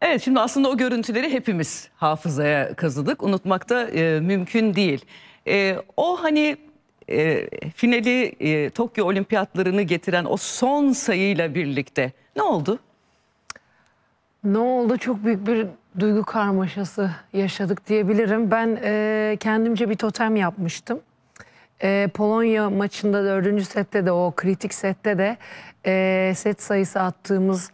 Evet şimdi aslında o görüntüleri hepimiz hafızaya kazıdık. Unutmak da e, mümkün değil. E, o hani e, finali e, Tokyo Olimpiyatlarını getiren o son sayıyla birlikte ne oldu? Ne oldu? Çok büyük bir duygu karmaşası yaşadık diyebilirim. Ben e, kendimce bir totem yapmıştım. E, Polonya maçında dördüncü sette de o kritik sette de e, set sayısı attığımız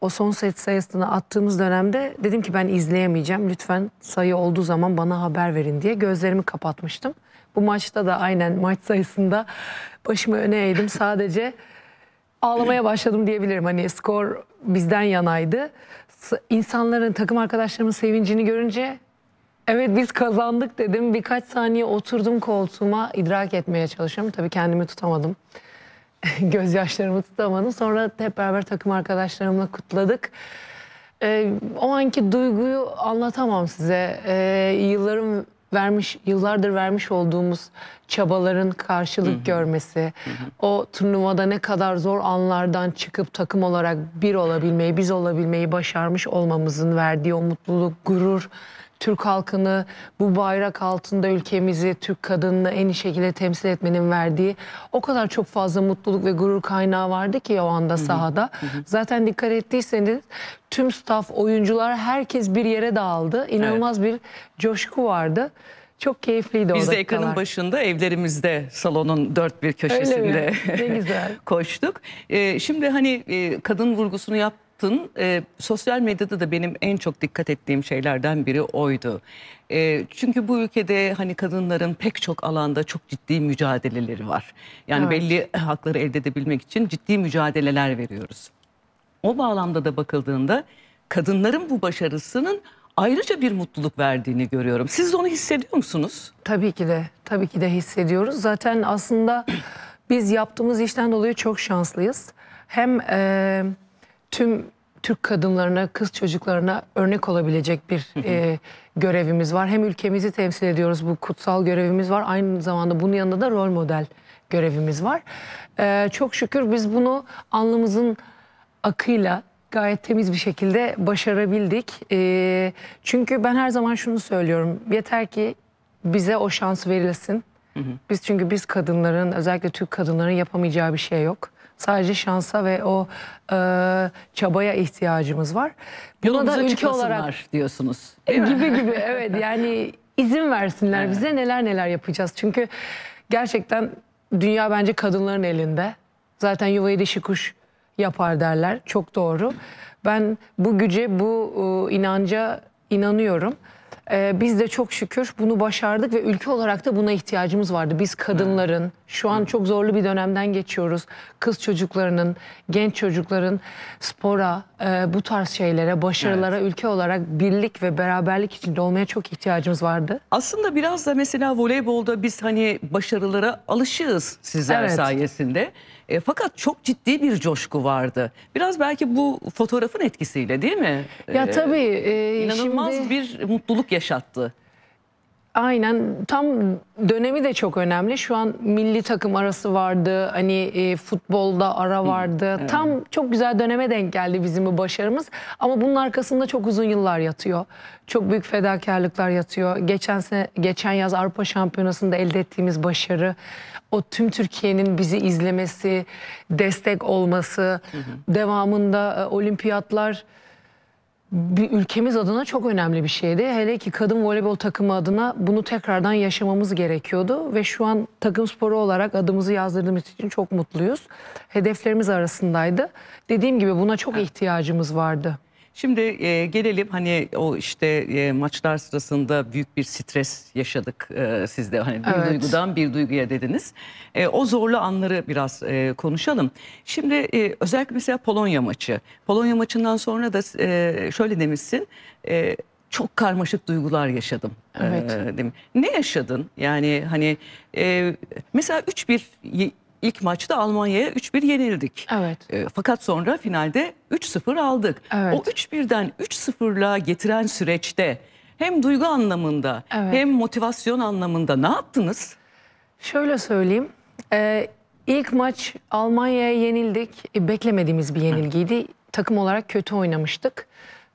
o son set sayısını attığımız dönemde dedim ki ben izleyemeyeceğim. Lütfen sayı olduğu zaman bana haber verin diye gözlerimi kapatmıştım. Bu maçta da aynen maç sayısında başımı öne eğdim. Sadece ağlamaya başladım diyebilirim. Hani skor bizden yanaydı. İnsanların, takım arkadaşlarımın sevincini görünce evet biz kazandık dedim. Birkaç saniye oturdum koltuğuma idrak etmeye çalışıyorum. Tabii kendimi tutamadım. Gözyaşlarımı tutamadım. Sonra hep beraber takım arkadaşlarımla kutladık. Ee, o anki duyguyu anlatamam size. Ee, yılların vermiş, yıllardır vermiş olduğumuz çabaların karşılık görmesi, o turnuvada ne kadar zor anlardan çıkıp takım olarak bir olabilmeyi, biz olabilmeyi başarmış olmamızın verdiği o mutluluk, gurur, Türk halkını bu bayrak altında ülkemizi, Türk kadınını en iyi şekilde temsil etmenin verdiği o kadar çok fazla mutluluk ve gurur kaynağı vardı ki o anda sahada. Zaten dikkat ettiyseniz tüm staff, oyuncular herkes bir yere dağıldı. İnanılmaz bir coşku vardı. Çok keyifliydi o Biz de ekranın başında evlerimizde salonun dört bir köşesinde Ne güzel. koştuk. Ee, şimdi hani e, kadın vurgusunu yaptın. Ee, sosyal medyada da benim en çok dikkat ettiğim şeylerden biri oydu. Ee, çünkü bu ülkede hani kadınların pek çok alanda çok ciddi mücadeleleri var. Yani Evet. belli hakları elde edebilmek için ciddi mücadeleler veriyoruz. O bağlamda da bakıldığında kadınların bu başarısının ayrıca bir mutluluk verdiğini görüyorum. Siz onu hissediyor musunuz? Tabii ki de, tabii ki de hissediyoruz. Zaten aslında biz yaptığımız işten dolayı çok şanslıyız. Hem e, tüm Türk kadınlarına, kız çocuklarına örnek olabilecek bir e, görevimiz var. Hem ülkemizi temsil ediyoruz, bu kutsal görevimiz var. Aynı zamanda bunun yanında da rol model görevimiz var. E, çok şükür biz bunu alnımızın akıyla gayet temiz bir şekilde başarabildik. Ee, çünkü ben her zaman şunu söylüyorum. Yeter ki bize o şans verilsin. Biz çünkü biz kadınların özellikle Türk kadınların yapamayacağı bir şey yok. Sadece şansa ve o e, çabaya ihtiyacımız var. Buna da ülke olarak diyorsunuz. mi? gibi gibi evet yani izin versinler Evet. bize neler neler yapacağız. Çünkü gerçekten dünya bence kadınların elinde. Zaten yuvayı dişi kuş yapar derler. Çok doğru. Ben bu güce, bu e, inanca inanıyorum. Ee, biz de çok şükür bunu başardık ve ülke olarak da buna ihtiyacımız vardı. Biz kadınların şu an çok zorlu bir dönemden geçiyoruz. Kız çocuklarının, genç çocukların spora, e, bu tarz şeylere, başarılara ülke olarak birlik ve beraberlik içinde olmaya çok ihtiyacımız vardı. Aslında biraz da mesela voleybolda biz hani başarılara alışığız sizler Evet. sayesinde. E, fakat çok ciddi bir coşku vardı. Biraz belki bu fotoğrafın etkisiyle değil mi? Ya E, tabii e, İnanılmaz şimdi... bir mutluluk yaşattı. Aynen tam dönemi de çok önemli. Şu an milli takım arası vardı. Hani e, futbolda ara vardı. Tam çok güzel döneme denk geldi bizim bu başarımız. Ama bunun arkasında çok uzun yıllar yatıyor. Çok büyük fedakarlıklar yatıyor. Geçen sene, geçen yaz Avrupa Şampiyonası'nda elde ettiğimiz başarı, o tüm Türkiye'nin bizi izlemesi, destek olması, devamında e, olimpiyatlar bir ülkemiz adına çok önemli bir şeydi. Hele ki kadın voleybol takımı adına bunu tekrardan yaşamamız gerekiyordu ve şu an takım sporu olarak adımızı yazdırdığımız için çok mutluyuz. Hedeflerimiz arasındaydı. Dediğim gibi buna çok ihtiyacımız vardı. Şimdi e, gelelim hani o işte e, maçlar sırasında büyük bir stres yaşadık e, siz de hani bir Evet. duygudan bir duyguya dediniz. E, o zorlu anları biraz e, konuşalım. Şimdi e, özellikle mesela Polonya maçı. Polonya maçından sonra da e, şöyle demişsin. e, çok karmaşık duygular yaşadım. Evet. E, değil mi? Ne yaşadın? Yani hani e, mesela 3-1 ye- ilk maçta Almanya'ya 3-1 yenildik. Evet. E, fakat sonra finalde 3-0 aldık. Evet. O 3-1'den 3-0'la getiren süreçte hem duygu anlamında Evet. hem motivasyon anlamında ne yaptınız? Şöyle söyleyeyim. Ee, ilk maç Almanya'ya yenildik. E, beklemediğimiz bir yenilgiydi. Takım olarak kötü oynamıştık.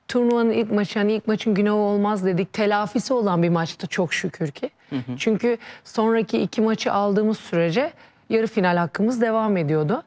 turnuvanın ilk maçı hani ilk maçın günahı olmaz dedik. Telafisi olan bir maçtı çok şükür ki. Çünkü sonraki iki maçı aldığımız sürece yarı final hakkımız devam ediyordu.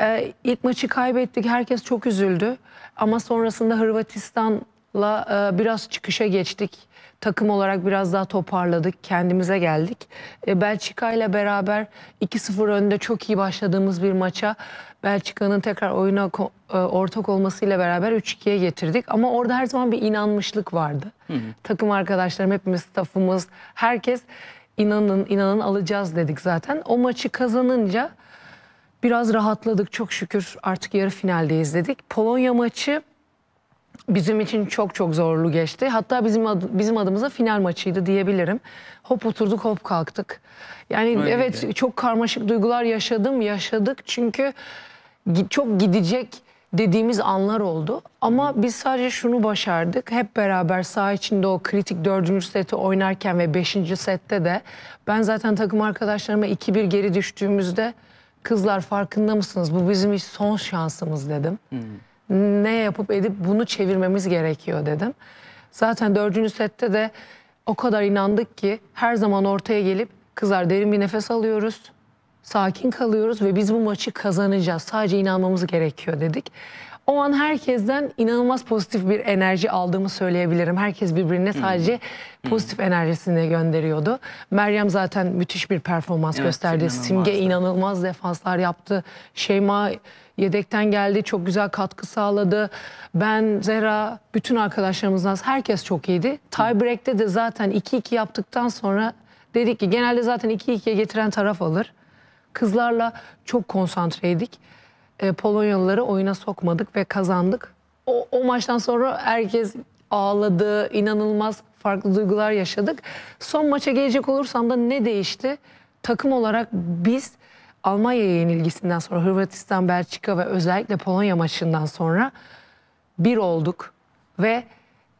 Ee, ilk maçı kaybettik. Herkes çok üzüldü. Ama sonrasında Hırvatistan'la e, biraz çıkışa geçtik. Takım olarak biraz daha toparladık. Kendimize geldik. E, Belçika ile beraber 2-0 önde çok iyi başladığımız bir maça Belçika'nın tekrar oyuna e, ortak olmasıyla beraber 3-2'ye getirdik. Ama orada her zaman bir inanmışlık vardı. Takım arkadaşlarım, hepimiz, staffımız, herkes inanın, inanın alacağız dedik zaten. O maçı kazanınca biraz rahatladık çok şükür artık yarı finaldeyiz dedik. Polonya maçı bizim için çok çok zorlu geçti. Hatta bizim adı- bizim adımıza final maçıydı diyebilirim. Hop oturduk hop kalktık. Yani Öyleydi. evet çok karmaşık duygular yaşadım, yaşadık. Çünkü çok gidecek dediğimiz anlar oldu. Ama biz sadece şunu başardık. Hep beraber saha içinde o kritik dördüncü seti oynarken ve beşinci sette de ben zaten takım arkadaşlarıma 2-1 geri düştüğümüzde kızlar farkında mısınız? Bu bizim son şansımız dedim ne yapıp edip bunu çevirmemiz gerekiyor dedim. Zaten dördüncü sette de o kadar inandık ki her zaman ortaya gelip kızlar derin bir nefes alıyoruz. Sakin kalıyoruz ve biz bu maçı kazanacağız. Sadece inanmamız gerekiyor dedik. O an herkesten inanılmaz pozitif bir enerji aldığımı söyleyebilirim. Herkes birbirine sadece pozitif enerjisini gönderiyordu. Meryem zaten müthiş bir performans Evet, gösterdi. Simge inanılmazdı. inanılmaz defanslar yaptı. Şeyma yedekten geldi. Çok güzel katkı sağladı. Ben, Zera, bütün arkadaşlarımızdan herkes çok iyiydi. Tiebreak'te de zaten 2-2 yaptıktan sonra dedik ki genelde zaten 2-2'ye getiren taraf alır. Kızlarla çok konsantreydik. E, Polonyalıları oyuna sokmadık ve kazandık. O, o maçtan sonra herkes ağladı, inanılmaz farklı duygular yaşadık. Son maça gelecek olursam da ne değişti? Takım olarak biz Almanya'ya yenilgisinden sonra Hırvatistan, Belçika ve özellikle Polonya maçından sonra bir olduk ve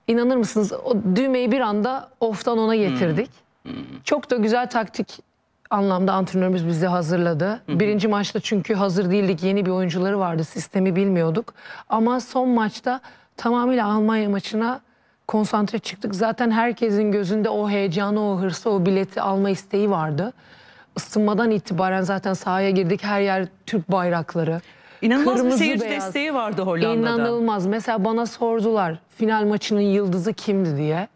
inanır mısınız o düğmeyi bir anda off'tan ona getirdik. Çok da güzel taktik anlamda antrenörümüz bizi hazırladı. Birinci maçta çünkü hazır değildik. Yeni bir oyuncuları vardı. Sistemi bilmiyorduk. Ama son maçta tamamıyla Almanya maçına konsantre çıktık. Zaten herkesin gözünde o heyecanı, o hırsı, o bileti alma isteği vardı. Isınmadan itibaren zaten sahaya girdik. Her yer Türk bayrakları. İnanılmaz bir Kırmızı seyirci beyaz. desteği vardı Hollanda'da. İnanılmaz. Mesela bana sordular final maçının yıldızı kimdi diye.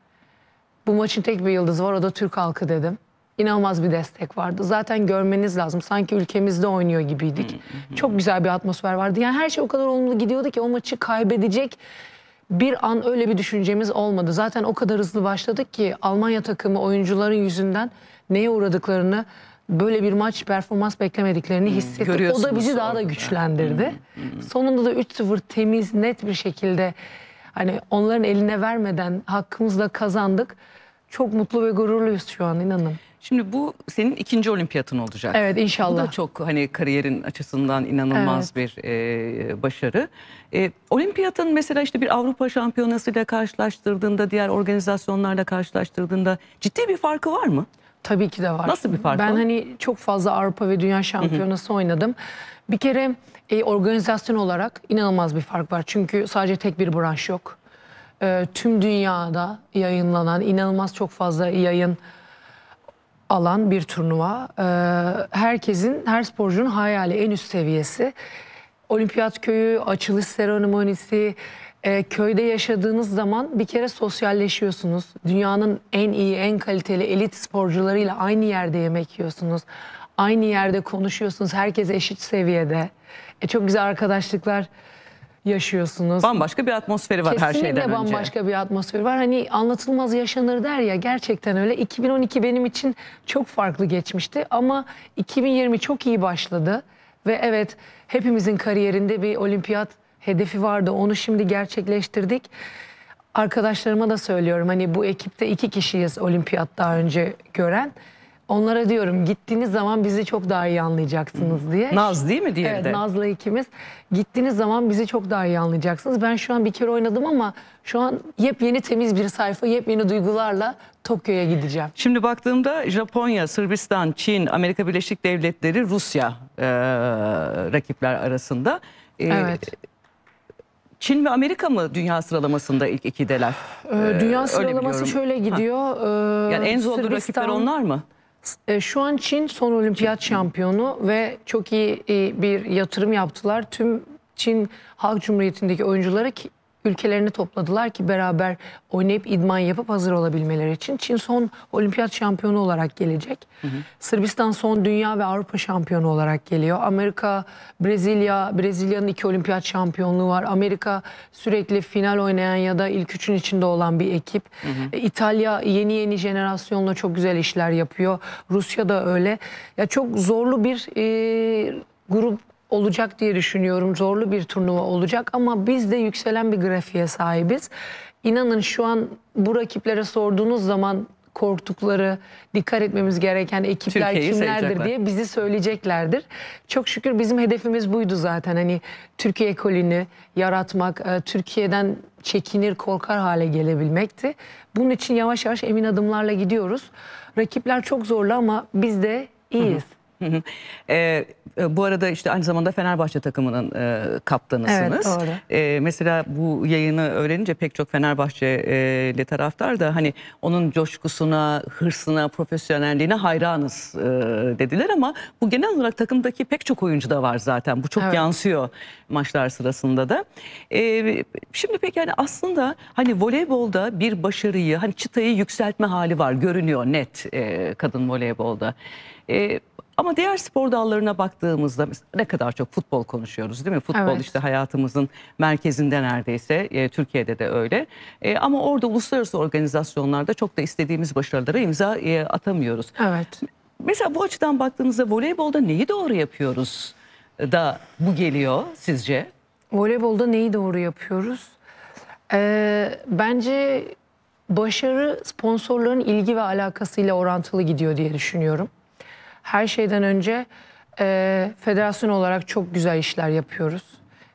Bu maçın tek bir yıldızı var o da Türk halkı dedim. İnanılmaz bir destek vardı. Zaten görmeniz lazım. Sanki ülkemizde oynuyor gibiydik. Çok güzel bir atmosfer vardı. Yani her şey o kadar olumlu gidiyordu ki o maçı kaybedecek bir an öyle bir düşüncemiz olmadı. Zaten o kadar hızlı başladık ki Almanya takımı oyuncuların yüzünden neye uğradıklarını böyle bir maç performans beklemediklerini hissettik. O da bizi daha da güçlendirdi. Sonunda da 3-0 temiz net bir şekilde hani onların eline vermeden hakkımızla kazandık. Çok mutlu ve gururluyuz şu an inanın. Şimdi bu senin ikinci olimpiyatın olacak. Evet Bu inşallah. da çok hani kariyerin açısından inanılmaz bir e, başarı. E, olimpiyatın mesela işte bir Avrupa şampiyonasıyla karşılaştırdığında, diğer organizasyonlarla karşılaştırdığında ciddi bir farkı var mı? Tabii ki de var. Nasıl bir fark Ben o? hani çok fazla Avrupa ve Dünya Şampiyonası oynadım. Bir kere e, organizasyon olarak inanılmaz bir fark var. Çünkü sadece tek bir branş yok. E, tüm dünyada yayınlanan inanılmaz çok fazla yayın alan bir turnuva. E, herkesin, her sporcunun hayali en üst seviyesi. Olimpiyat köyü, açılış seremonisi, e, köyde yaşadığınız zaman bir kere sosyalleşiyorsunuz. Dünyanın en iyi, en kaliteli elit sporcularıyla aynı yerde yemek yiyorsunuz. Aynı yerde konuşuyorsunuz. Herkes eşit seviyede. E, çok güzel arkadaşlıklar yaşıyorsunuz. Bambaşka bir atmosferi var her Kesinlikle şeyden önce. bambaşka bir atmosfer var. Hani anlatılmaz yaşanır der ya gerçekten öyle. 2012 benim için çok farklı geçmişti ama 2020 çok iyi başladı. Ve evet hepimizin kariyerinde bir olimpiyat hedefi vardı. Onu şimdi gerçekleştirdik. Arkadaşlarıma da söylüyorum hani bu ekipte iki kişiyiz olimpiyat daha önce gören. Onlara diyorum gittiğiniz zaman bizi çok daha iyi anlayacaksınız diye. Naz değil mi diğeri Evet de? Naz'la ikimiz. Gittiğiniz zaman bizi çok daha iyi anlayacaksınız. Ben şu an bir kere oynadım ama şu an yepyeni temiz bir sayfa, yepyeni duygularla Tokyo'ya gideceğim. Şimdi baktığımda Japonya, Sırbistan, Çin, Amerika Birleşik Devletleri, Rusya e, rakipler arasında. E, Evet. Çin ve Amerika mı dünya sıralamasında ilk ikideler? Ee, Dünya sıralaması şöyle gidiyor. Ee, Yani en zorlu rakipler onlar mı? E, Şu an Çin son olimpiyat şampiyonu ve çok iyi e, bir yatırım yaptılar. Tüm Çin Halk Cumhuriyeti'ndeki oyuncuları ki, ülkelerini topladılar ki beraber oynayıp idman yapıp hazır olabilmeleri için. Çin son olimpiyat şampiyonu olarak gelecek. Sırbistan son dünya ve Avrupa şampiyonu olarak geliyor. Amerika, Brezilya, Brezilya'nın iki olimpiyat şampiyonluğu var. Amerika sürekli final oynayan ya da ilk üçün içinde olan bir ekip. E, İtalya yeni yeni jenerasyonla çok güzel işler yapıyor. Rusya da öyle. Ya çok zorlu bir e, grup olacak diye düşünüyorum. Zorlu bir turnuva olacak ama biz de yükselen bir grafiğe sahibiz. İnanın şu an bu rakiplere sorduğunuz zaman korktukları, dikkat etmemiz gereken ekipler Türkiye'yi kimlerdir sayacaklar. diye bizi söyleyeceklerdir. Çok şükür bizim hedefimiz buydu zaten. Hani Türkiye ekolünü yaratmak, e, Türkiye'den çekinir, korkar hale gelebilmekti. Bunun için yavaş yavaş emin adımlarla gidiyoruz. Rakipler çok zorlu ama biz de iyiyiz. Hı hı. Ee, e, bu arada işte aynı zamanda Fenerbahçe takımının e, kaptanısınız. Evet, doğru. Ee, mesela bu yayını öğrenince pek çok Fenerbahçeli taraftar da hani onun coşkusuna, hırsına, profesyonelliğine hayranız e, dediler ama bu genel olarak takımdaki pek çok oyuncu da var zaten. Bu çok Evet. yansıyor maçlar sırasında da. Ee, şimdi peki yani aslında hani voleybolda bir başarıyı, hani çıtayı yükseltme hali var, görünüyor net e, kadın voleybolda. E, ama diğer spor dallarına baktığımızda ne kadar çok futbol konuşuyoruz değil mi? Futbol Evet. işte hayatımızın merkezinde neredeyse. E, Türkiye'de de öyle. E, ama orada uluslararası organizasyonlarda çok da istediğimiz başarılara imza e, atamıyoruz. Evet. Mesela bu açıdan baktığınızda voleybolda neyi doğru yapıyoruz da bu geliyor sizce? Voleybolda neyi doğru yapıyoruz? Ee, bence başarı sponsorların ilgi ve alakasıyla orantılı gidiyor diye düşünüyorum. Her şeyden önce e, federasyon olarak çok güzel işler yapıyoruz.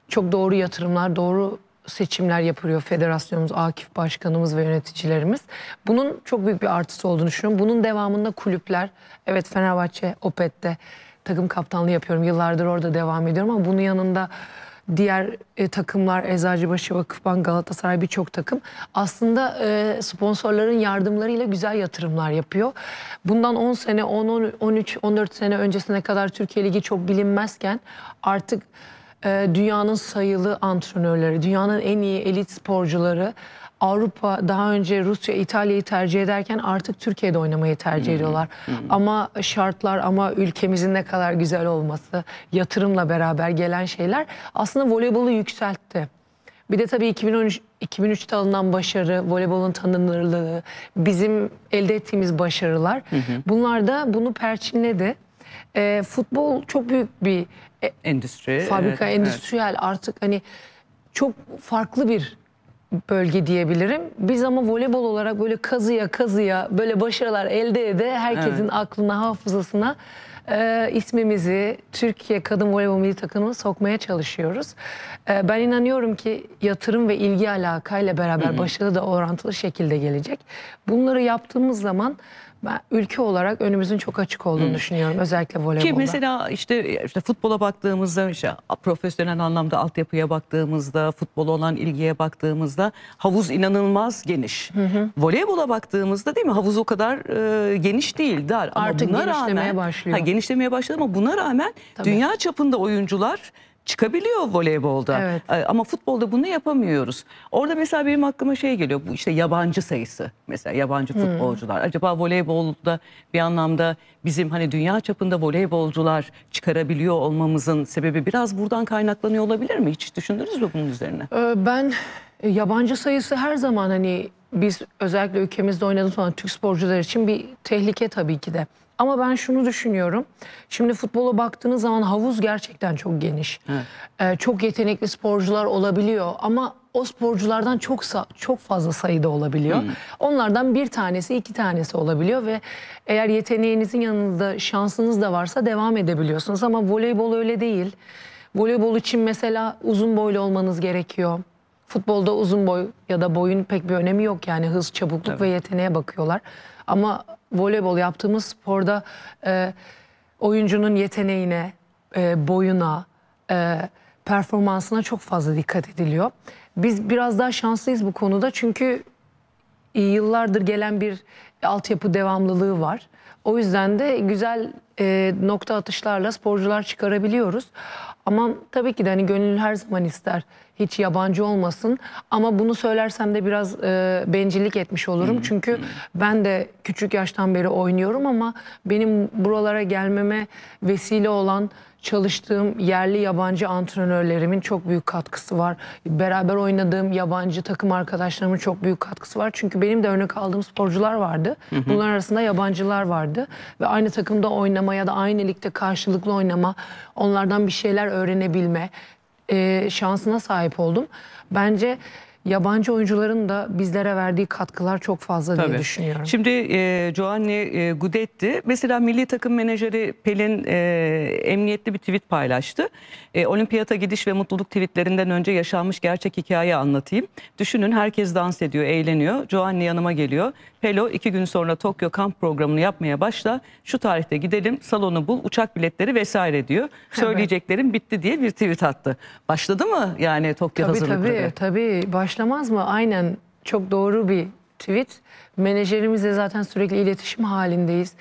Çok doğru yatırımlar, doğru seçimler yapıyor federasyonumuz, Akif Başkanımız ve yöneticilerimiz. Bunun çok büyük bir artısı olduğunu düşünüyorum. Bunun devamında kulüpler, evet Fenerbahçe, Opet'te takım kaptanlığı yapıyorum. Yıllardır orada devam ediyorum ama bunun yanında diğer e, takımlar Eczacıbaşı, Vakıfbank, Galatasaray birçok takım aslında e, sponsorların yardımlarıyla güzel yatırımlar yapıyor. Bundan 10 sene, 10, 10, 13, 14 sene öncesine kadar Türkiye Ligi çok bilinmezken artık e, dünyanın sayılı antrenörleri, dünyanın en iyi elit sporcuları Avrupa daha önce Rusya, İtalya'yı tercih ederken artık Türkiye'de oynamayı tercih ediyorlar. Ama şartlar ama ülkemizin ne kadar güzel olması, yatırımla beraber gelen şeyler aslında voleybolu yükseltti. Bir de tabii 2013 2003'te alınan başarı, voleybolun tanınırlığı, bizim elde ettiğimiz başarılar. Bunlar da bunu perçinledi. E, futbol çok büyük bir e, Endüstri. fabrika, evet, endüstriyel artık hani çok farklı bir bölge diyebilirim. Biz ama voleybol olarak böyle kazıya kazıya böyle başarılar elde ede herkesin aklına, hafızasına e, ismimizi Türkiye Kadın Voleybol Milli Takımı'na sokmaya çalışıyoruz. E, ben inanıyorum ki yatırım ve ilgi alakayla beraber başarı da orantılı şekilde gelecek. Bunları yaptığımız zaman ben ülke olarak önümüzün çok açık olduğunu düşünüyorum özellikle voleybolda. Ki mesela işte, işte futbola baktığımızda işte profesyonel anlamda altyapıya baktığımızda futbola olan ilgiye baktığımızda havuz inanılmaz geniş. Voleybola baktığımızda değil mi havuz o kadar e, geniş değil dar ama Artık buna genişlemeye rağmen başlıyor. Ha, genişlemeye başladı ama buna rağmen Tabii. dünya çapında oyuncular çıkabiliyor voleybolda. Evet. E, Ama futbolda bunu yapamıyoruz. Orada mesela benim aklıma şey geliyor. Bu işte yabancı sayısı. Mesela yabancı Hmm. futbolcular. Acaba voleybolda bir anlamda bizim hani dünya çapında voleybolcular çıkarabiliyor olmamızın sebebi biraz buradan kaynaklanıyor olabilir mi? Hiç düşündünüz mü bunun üzerine? Ee, Ben e, yabancı sayısı her zaman hani biz özellikle ülkemizde oynadığımız zaman Türk sporcular için bir tehlike tabii ki de. Ama ben şunu düşünüyorum. Şimdi futbola baktığınız zaman havuz gerçekten çok geniş. Evet. Ee, çok yetenekli sporcular olabiliyor ama o sporculardan çok çok fazla sayıda olabiliyor. Onlardan bir tanesi, iki tanesi olabiliyor ve eğer yeteneğinizin yanında şansınız da varsa devam edebiliyorsunuz ama voleybol öyle değil. Voleybol için mesela uzun boylu olmanız gerekiyor. Futbolda uzun boy ya da boyun pek bir önemi yok yani hız, çabukluk ve yeteneğe bakıyorlar. Ama voleybol yaptığımız sporda e, oyuncunun yeteneğine, e, boyuna, e, performansına çok fazla dikkat ediliyor. Biz biraz daha şanslıyız bu konuda çünkü yıllardır gelen bir altyapı devamlılığı var. O yüzden de güzel e, nokta atışlarla sporcular çıkarabiliyoruz. Ama tabii ki de hani gönül her zaman ister hiç yabancı olmasın. Ama bunu söylersem de biraz e, bencillik etmiş olurum. Çünkü ben de küçük yaştan beri oynuyorum ama benim buralara gelmeme vesile olan çalıştığım yerli yabancı antrenörlerimin çok büyük katkısı var. Beraber oynadığım yabancı takım arkadaşlarımın çok büyük katkısı var. Çünkü benim de örnek aldığım sporcular vardı. Bunlar arasında yabancılar vardı. Ve aynı takımda oynama ya da aynı ligde karşılıklı oynama, onlardan bir şeyler öğrenebilme e, şansına sahip oldum. Bence yabancı oyuncuların da bizlere verdiği katkılar çok fazla diye Tabii. düşünüyorum. Şimdi e, Giovanni e, Gudetti mesela milli takım menajeri Pelin e, emniyetli bir tweet paylaştı. E, olimpiyata gidiş ve mutluluk tweetlerinden önce yaşanmış gerçek hikaye anlatayım. Düşünün herkes dans ediyor, eğleniyor. Giovanni yanıma geliyor. Pelo iki gün sonra Tokyo kamp programını yapmaya başla. Şu tarihte gidelim, salonu bul, uçak biletleri vesaire diyor. Söyleyeceklerim bitti diye bir tweet attı. Başladı mı yani Tokyo Tabii hazırlıkları? tabii tabii başlamaz mı? Aynen çok doğru bir tweet. Menajerimizle zaten sürekli iletişim halindeyiz.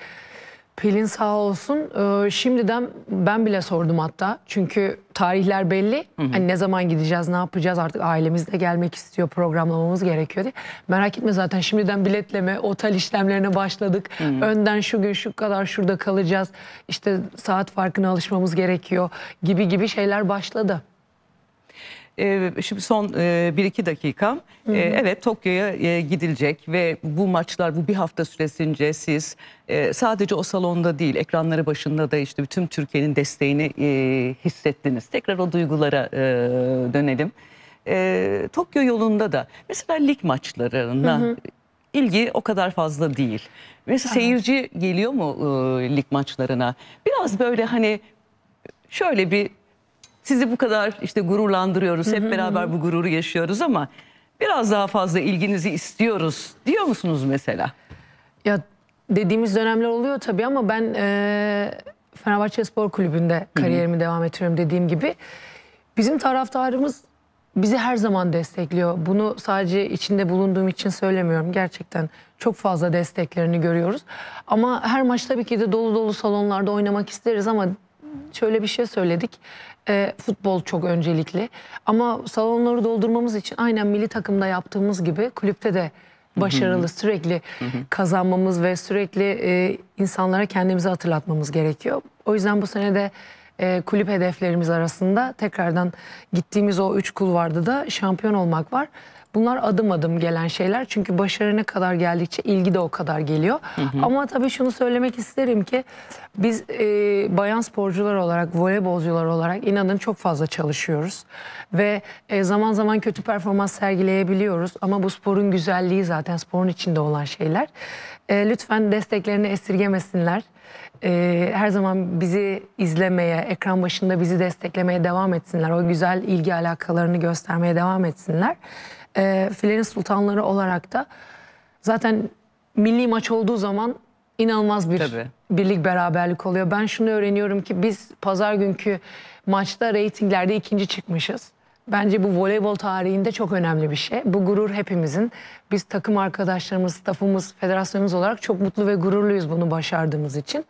Pelin sağ olsun. Ee, şimdiden ben bile sordum hatta. Çünkü tarihler belli. Hani ne zaman gideceğiz, ne yapacağız artık ailemiz de gelmek istiyor, programlamamız gerekiyor diye. Merak etme zaten şimdiden biletleme, otel işlemlerine başladık. Önden şu gün şu kadar şurada kalacağız. İşte saat farkına alışmamız gerekiyor gibi gibi şeyler başladı. Ee, şimdi son e, bir iki dakikam. Ee, evet Tokyo'ya e, gidilecek ve bu maçlar bu bir hafta süresince siz e, sadece o salonda değil ekranları başında da işte bütün Türkiye'nin desteğini e, hissettiniz. Tekrar o duygulara e, dönelim. E, Tokyo yolunda da mesela lig maçlarına ilgi o kadar fazla değil. Mesela seyirci geliyor mu e, lig maçlarına? Biraz böyle hani şöyle bir sizi bu kadar işte gururlandırıyoruz. Hep beraber bu gururu yaşıyoruz ama biraz daha fazla ilginizi istiyoruz diyor musunuz mesela? Ya dediğimiz dönemler oluyor tabii ama ben e, Fenerbahçe Spor Kulübü'nde kariyerimi devam ettiriyorum dediğim gibi. Bizim taraftarımız bizi her zaman destekliyor. Bunu sadece içinde bulunduğum için söylemiyorum. Gerçekten çok fazla desteklerini görüyoruz. Ama her maç tabii ki de dolu dolu salonlarda oynamak isteriz ama şöyle bir şey söyledik. E, futbol çok öncelikli. Ama salonları doldurmamız için aynen milli takımda yaptığımız gibi kulüpte de başarılı sürekli kazanmamız ve sürekli e, insanlara kendimizi hatırlatmamız gerekiyor. O yüzden bu sene de e, kulüp hedeflerimiz arasında tekrardan gittiğimiz o üç kulvarda da şampiyon olmak var. Bunlar adım adım gelen şeyler çünkü başarı ne kadar geldikçe ilgi de o kadar geliyor. Ama tabii şunu söylemek isterim ki biz e, bayan sporcular olarak, voleybolcular olarak inanın çok fazla çalışıyoruz. Ve e, zaman zaman kötü performans sergileyebiliyoruz ama bu sporun güzelliği zaten sporun içinde olan şeyler. E, lütfen desteklerini esirgemesinler. Ee, her zaman bizi izlemeye, ekran başında bizi desteklemeye devam etsinler. O güzel ilgi alakalarını göstermeye devam etsinler. Ee, Filenin sultanları olarak da zaten milli maç olduğu zaman inanılmaz bir Tabii. Birlik beraberlik oluyor. Ben şunu öğreniyorum ki biz pazar günkü maçta reytinglerde ikinci çıkmışız. Bence bu voleybol tarihinde çok önemli bir şey. Bu gurur hepimizin. Biz takım arkadaşlarımız, stafımız, federasyonumuz olarak çok mutlu ve gururluyuz bunu başardığımız için.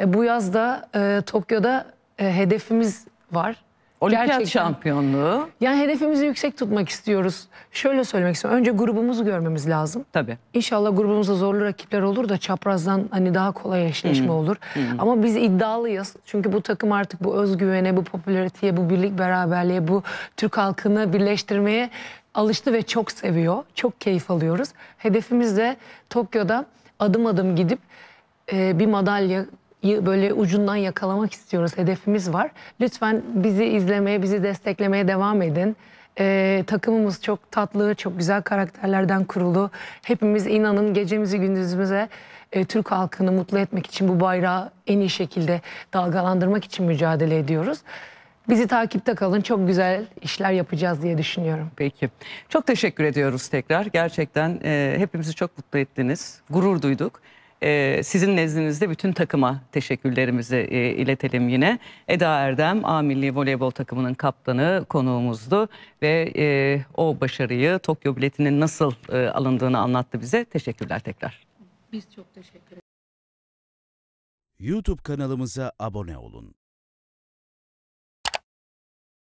E, bu yaz da e, Tokyo'da e, hedefimiz var. Olimpiyat Gerçekten. şampiyonluğu Yani hedefimizi yüksek tutmak istiyoruz. Şöyle söylemek istiyorum. Önce grubumuzu görmemiz lazım. tabii. İnşallah grubumuzda zorlu rakipler olur da çaprazdan hani daha kolay eşleşme olur. Ama biz iddialıyız. Çünkü bu takım artık bu özgüvene, bu popülariteye, bu birlik beraberliğe, bu Türk halkını birleştirmeye alıştı ve çok seviyor. Çok keyif alıyoruz. Hedefimiz de Tokyo'da adım adım gidip e, bir madalya böyle ucundan yakalamak istiyoruz. Hedefimiz var. Lütfen bizi izlemeye, bizi desteklemeye devam edin. Ee, takımımız çok tatlı, çok güzel karakterlerden kurulu. Hepimiz inanın gecemizi gündüzümüze e, Türk halkını mutlu etmek için bu bayrağı en iyi şekilde dalgalandırmak için mücadele ediyoruz. Bizi takipte kalın. Çok güzel işler yapacağız diye düşünüyorum. Peki. Çok teşekkür ediyoruz tekrar. Gerçekten e, hepimizi çok mutlu ettiniz. Gurur duyduk. E, sizin nezdinizde bütün takıma teşekkürlerimizi e, iletelim yine. Eda Erdem, A Milli Voleybol takımının kaptanı konuğumuzdu ve e, o başarıyı Tokyo biletinin nasıl e, alındığını anlattı bize. Teşekkürler tekrar. Biz çok teşekkür YouTube kanalımıza abone olun.